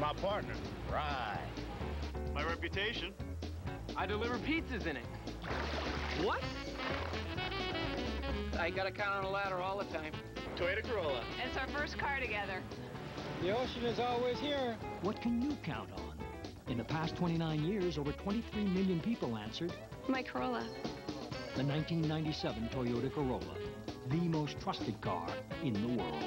My partner. Right. My reputation. I deliver pizzas in it. What? I gotta count on a ladder all the time. Toyota Corolla. It's our first car together. The ocean is always here. What can you count on? In the past 29 years, over 23 million people answered. My Corolla. The 1997 Toyota Corolla, the most trusted car in the world.